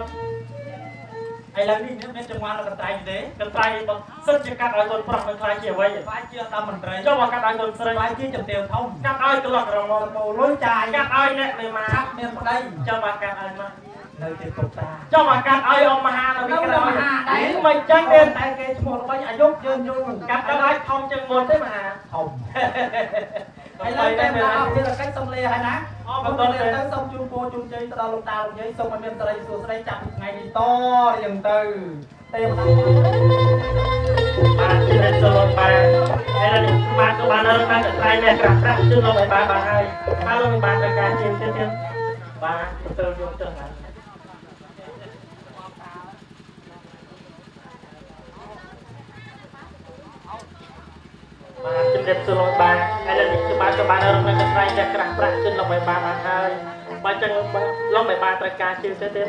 ឥឡូវនេះមានចង្វាន់កន្ត្រៃទេកន្ត្រៃបើសិនជាកាត់ឲ្យកូនប្រុសមិនខ្លាចជាអ្វីបាជាតាមមន្ត្រីចុះបើកាត់ឲ្យកូនស្រីបាជាចំទៀងធំកាត់ឲ្យកន្លះក្រមុំលុយចាយកាត់ឲ្យអ្នកលេម៉ាមានប្តីចុះបើកាត់ឲ្យមកនៅទីពុកតាចុះបើកាត់ឲ្យអមហានៅពីក្រៅមហាដែរមិនចាញ់ទេតែគេឈ្មោះល្បីអាយុយើងយល់កាត់ដល់ឲ្យធំជាងមុនទេមហាធំ ហើយឡើយតែមកអស់ភារកិច្ចសូមលាហើយណាអូបើតើទៅសូមជូនពរជូនជ័យទៅដល់លោកតាលោកយាយសូមឲ្យមានសិរីសួស្តីចាប់ពីថ្ងៃនេះតរៀងទៅទេវតាបាទជិះចូលបាទហើយនេះបាទក៏បានរត់បានតែថ្ងៃនេះក្រាស់ក្រាស់ជូនលោកឲ្យបាទបាទហើយហើយលោកបានទៅការជិះទៀតទៀតបាទទៅយកទៅហើយ បាទជំរាបសួរលោកបាទហើយនេះគឺបាទក៏បានរកនៅកន្លែងតែក្រាស់ប្រាក់ជឿលោកឲ្យបានបានហើយបាទចឹងលោកឲ្យបានត្រូវការជិះទៀតទៀ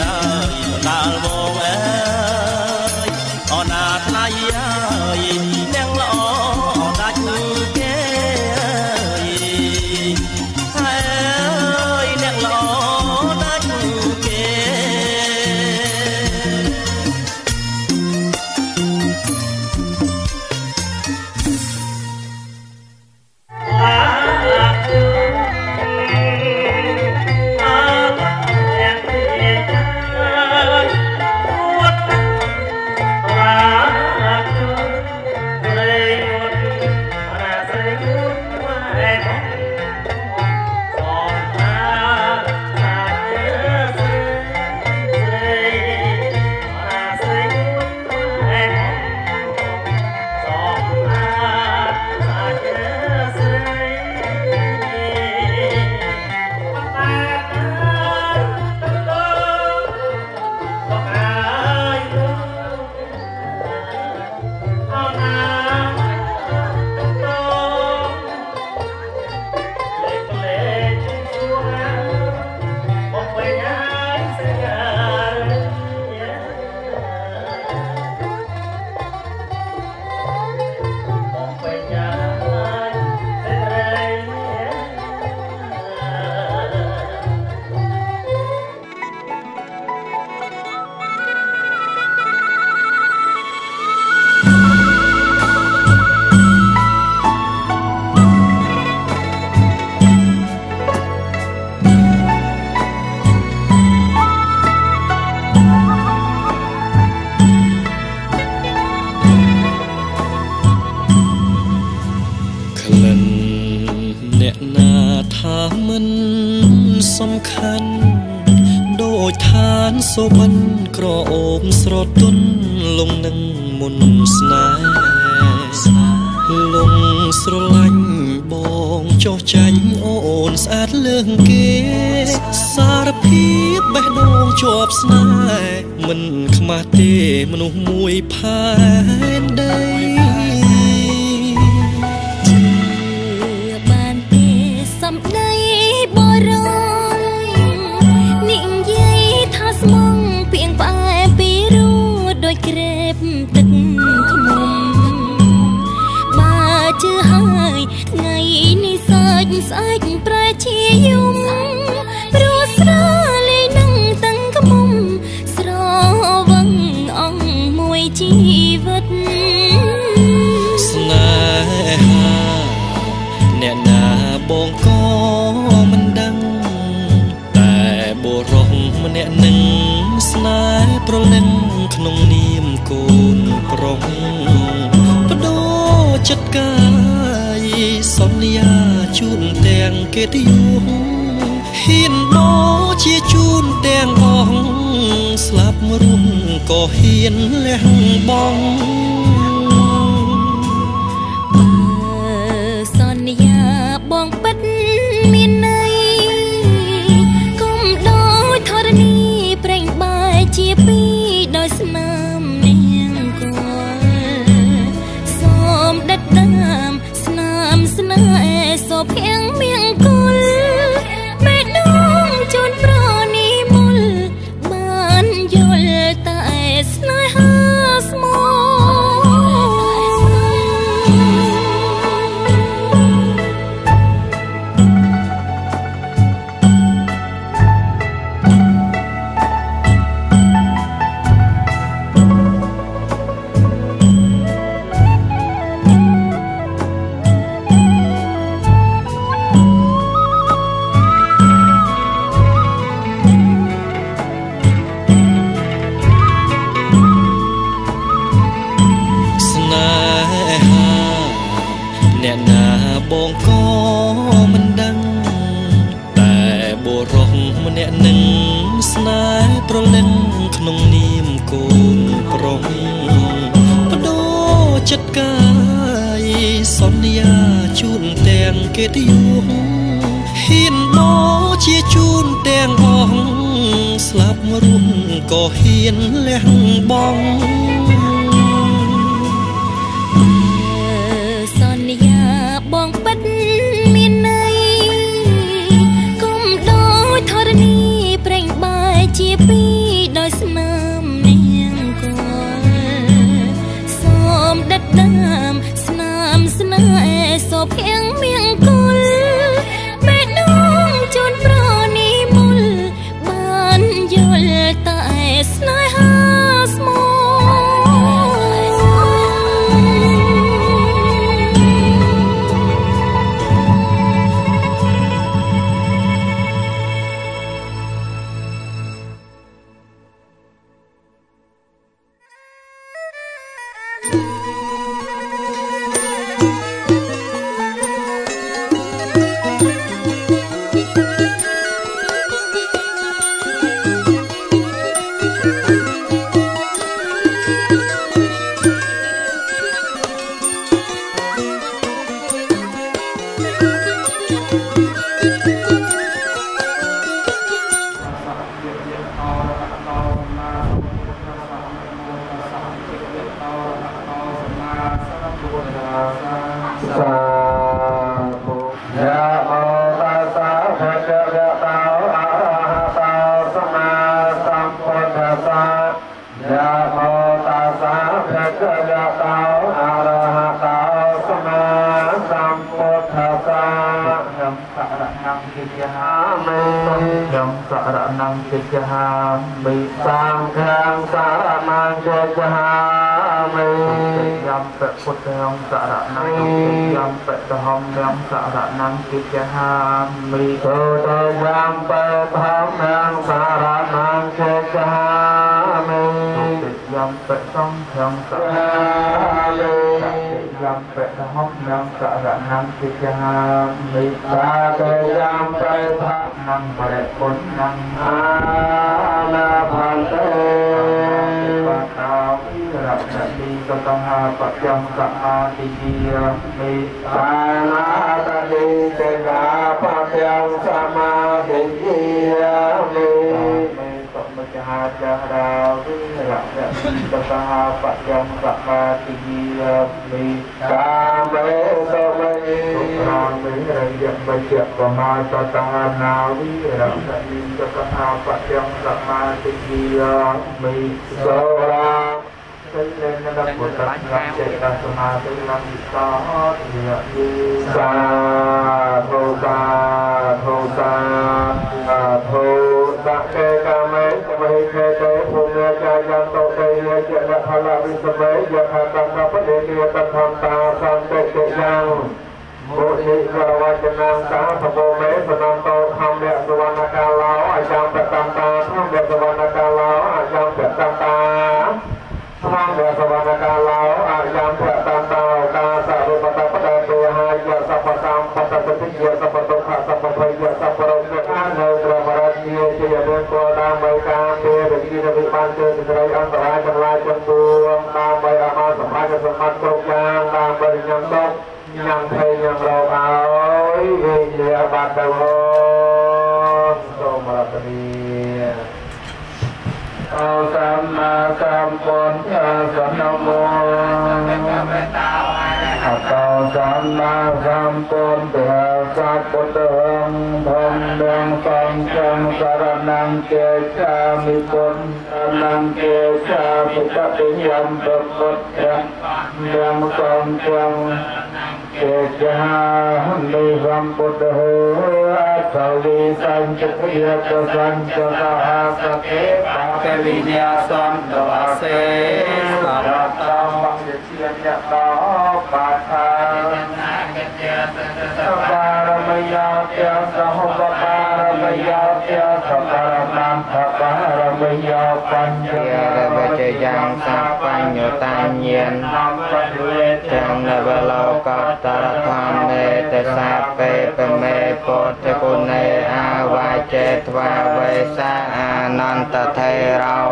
yeah. ហ៊ានលះបង់ ណំកិច្ចហាមិទោតយំពធម្មងសរណំកិច្ចហាមិយំពសង្ឃងសរណំកិច្ចហាមិយចាំបេសហំញំករណំពិចាមិតាកេចាំបេថនំបរិពុណំអានាផន្តេបតាវិរៈនីកតហបចំសមាទិយាមិតានាតតិទេកា បចំសមាទិយាមិមជ្ឈាចារាវិរៈតសហបចំសមាទិយាមិកាមេសមេទុរាមិរិយបច្ចៈបមាតតហានាវិរៈនិតសហបចំសមាទិយាមិសូរាសិលននពុទ្ធៈចេតសមាទិលំសោតិយ សាធុសាធុសាធុតកេកមេសមេខេតេភូមិចាយន្តោតេយជៈផលវិសមេយថាតកបដេតិយតខន្តាសន្តិតិយ៉ាងបុរិករវចនាសាភពមេសនន្តោធម្មៈសវណ្ណកាឡោអយ៉ាងបតន្តាធម្មៈសវណ្ណកាឡោអយ៉ាងបតន្តា ធម្មៈសវណ្ណកាឡោអយ៉ាងបតន្តាកាសរុបតបតេហាយសពសំបតតិយសពទុក្ខសពភយសពរោគអានៅប្រមរជាជាយើងក៏ដើម្បីការពារវិជាវិបានជើសេចក្តីអន្តរាយទាំងឡាយទាំងពួងដើម្បីអមសម្រាប់សម្បត្តិគ្រប់យ៉ាងដើម្បីញ៉ាំទុកញ៉ាំភ័យញ៉ាំរោគឲ្យវិជាបាត់ទៅសូមរតនី អោសម្មាសម្ពុទ្ធសនមោអតោសម្មាសម្ពុទ្ធសពុទ្ធងធម្មងសង្ឃងសារណងចេចាមិពុទ្ធនងចេចាពុទ្ធតិយំពុទ្ធយ៉ាងសង្ឃងចេចានិវំពុទ្ធហេអសវិសញ្ជព្រាតសញ្ជសហសកេបកវិញ្ញាសំតអសេសរតមវិជាយតោបាថាសបារមយោទាសហបបារមយោទា សបារមំភបារមយោបញ្ញរវជយ៉ាងសបញ្ញតាញានទាំងនវលោកតរធម្មេតសាពេបមេពុទ្ធគុណេអាវាចេត្វាវេសាអានន្តថេរោ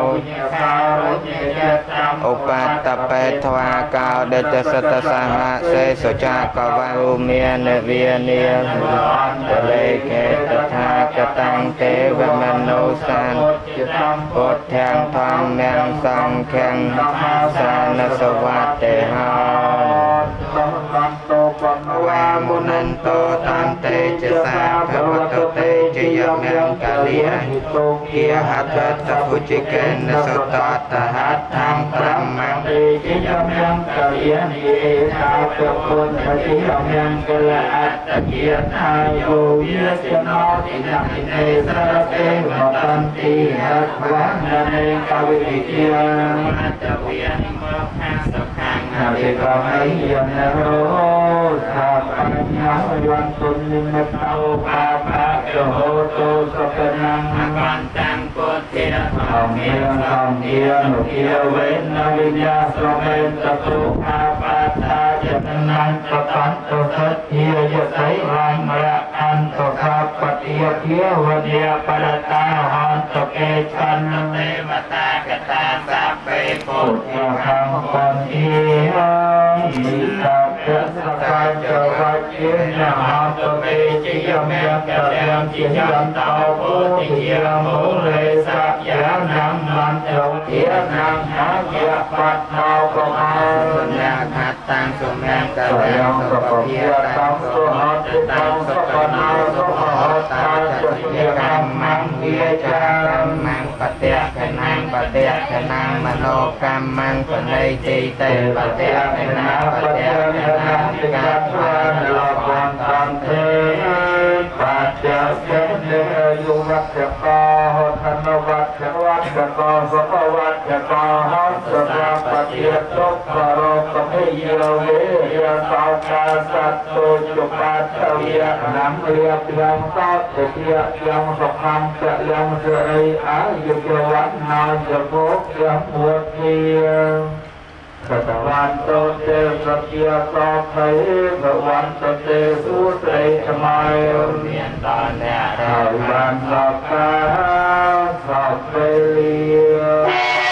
ឧបតបេធ្វាកោដេតសតសហសេសុចាកវៅមានវិនាបលេកេតថាកតាំងទេវមនោសានពុទ្ធាំធម្មំសង្ឃំសានសវតេហោវាមុនន្តោតាំតេចសាភវត តេជយមំកាលិអនិទុគាហតតពុជិកេនសតតហតធម្មប្រមំតេជយមំកាលិអនិអេថាពពុនបតិយមំកលអត្តគាថាយោយាចណោតិនតិនេស្រតេមតន្តិហតវណ្ណនេកវិវិជាមតវិអនិមខាសុខាងអរិកំអិយនរោថាបញ្ញវន្តុនិមិតោបាបៈចហោតោសកណងកន្តੰពុទ្ធាធម្មេធម្មានុគាវេនវិញ្ញាស្រមេតទុខាបតាចតនੰបតន្តសទ្ធាយតៃរមរអន្តខាបតិយភាវជាបរតាហន្តកេឆនទេវតាកតាសពេពុទ្ធខំបន្តិហិតាភសកញ្ចវជាញហន្តកេជាយមយកលំជាយន្តោពុទ្ធិយមូលេសយានំមន្តោធានំអយបត្តោកមោសញ្ញាខតាំងសុមេកលំសុភភាតាំងសុហ ทัสกาจวัจเยนะหาตเมจิยมยันตะยังจิยันตาโพติยะโมเลสะยานังมันเอวเทียนังหายะปัตตาโกอาสุญญาขัดตังสุญญาตะยังสุปเพียตังสุหัตตังสุปนาสุหตังสุเยกัมมังเวียจารัมมั កម្មំបណៃទីតេបតៈកណាបតៈកណាតិកាស្វាលោកន្តន្ទេបច្ចៈសេនេយុវត្តកោហតនវត្ត វត្តកោសុខវត្តកោហតសរបតិយទុក្ខរោគភិយវេយសោកាសត្តុជបាតវិយនំរៀបយ៉ាងសតតិយយ៉ាងសុខំចយ៉ាងសិរីអាយុជវណ្ណោជភោគយ៉ាងពុទ្ធា พตะวันโตเตพระเกียตอภัยพะวันโตเตสุเตชมายเมียนตาแนพระวันตอกาสอบเปลีย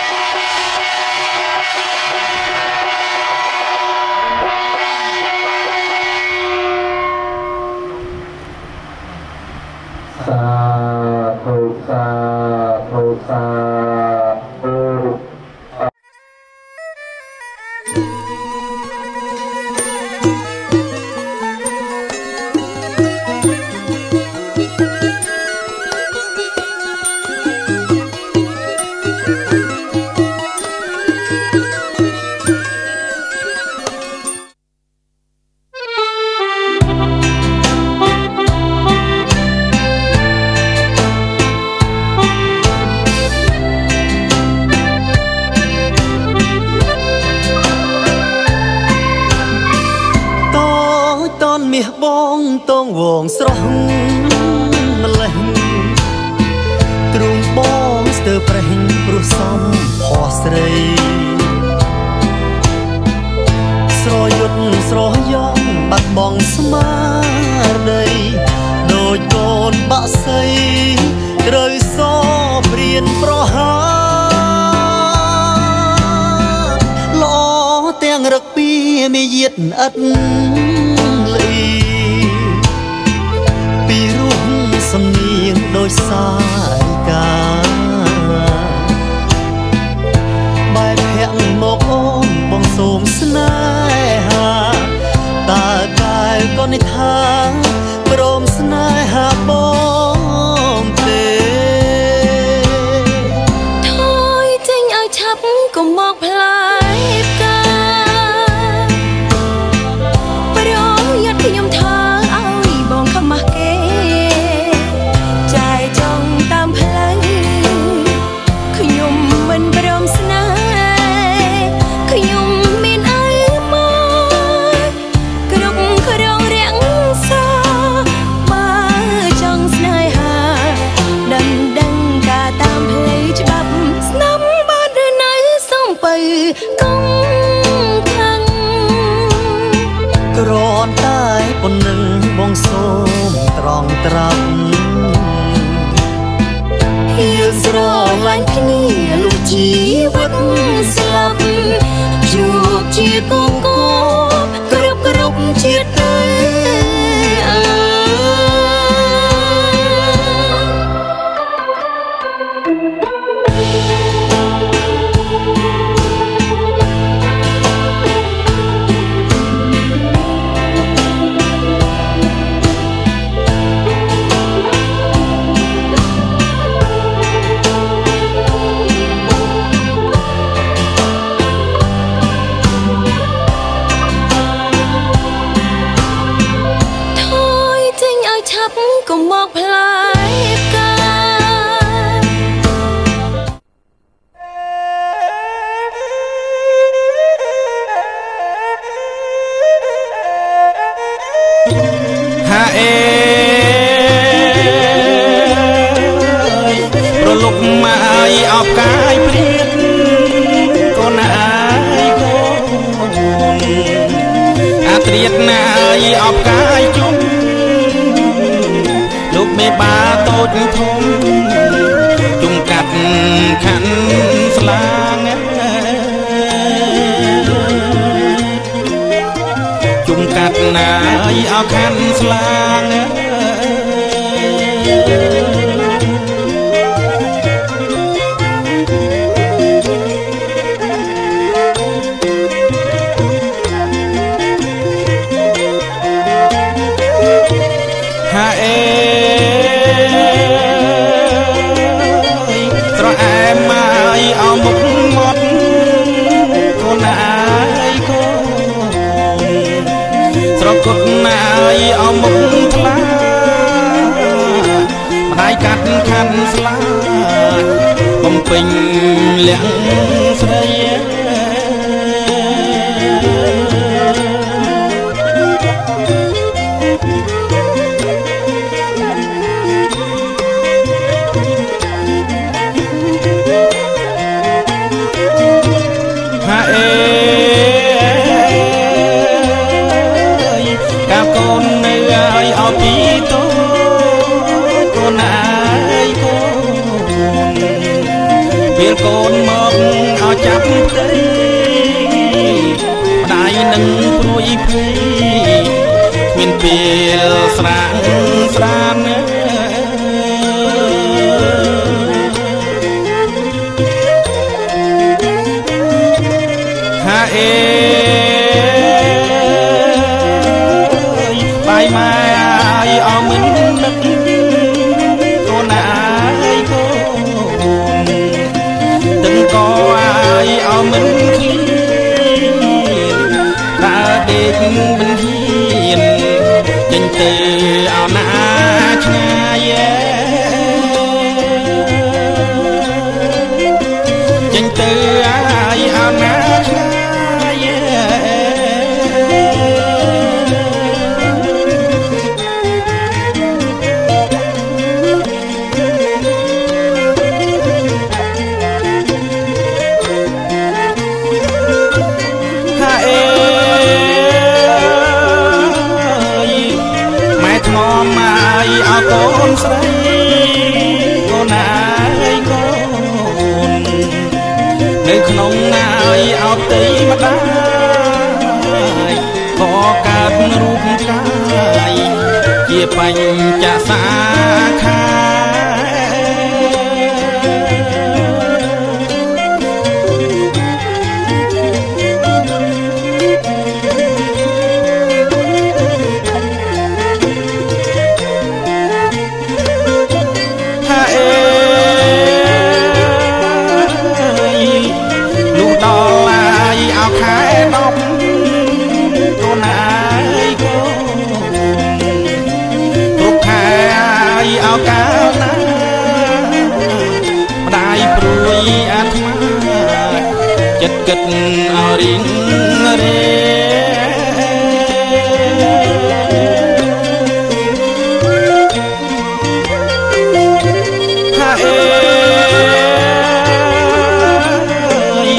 យើងស្រឡាញ់គ្នាលុះជីវិតស្លាប់ជួបជាកូនកូន ពេលកូនមកឲ្យចាប់ផ្ទៃដៃនឹងព្រួយភ័យមានពេលស្រាងស្រាន បញ្ញាសា គិតអរិញរេថាអើយ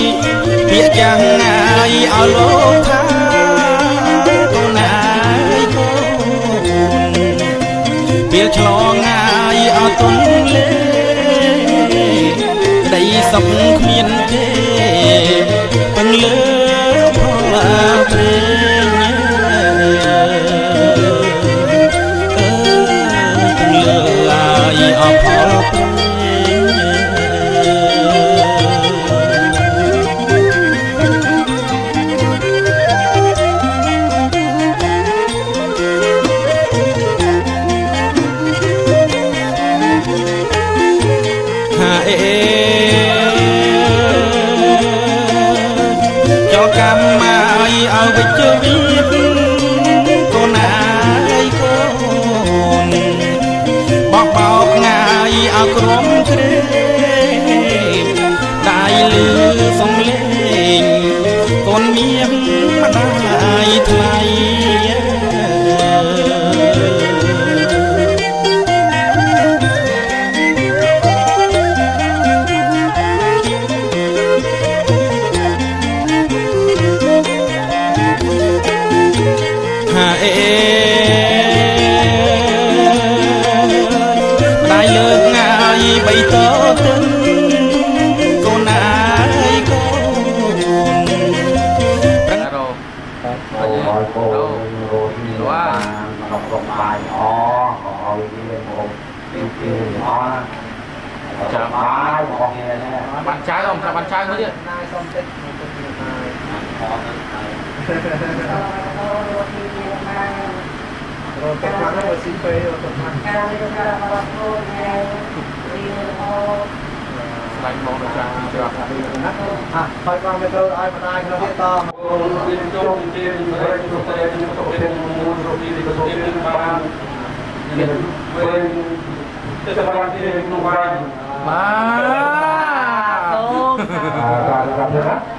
ពាក្យយ៉ាងណាយអលោកថាកូនណាយកូនពាក្យឆ្លងណាយអត់ទុនលេដីសុខគ្មានទេ លើផងអាព្រេងអើទលើអាយអផល trái không? Chào bạn trai mới điện rồi cái thằng nó xin phê rồi còn thằng đánh bóng được trang thì chưa? À phải qua cái đâu ai mà ai nó hiện to. Hãy subscribe cho kênh Ghiền Mì Gõ Để không bỏ lỡ những video hấp dẫn 아, 감사합니다.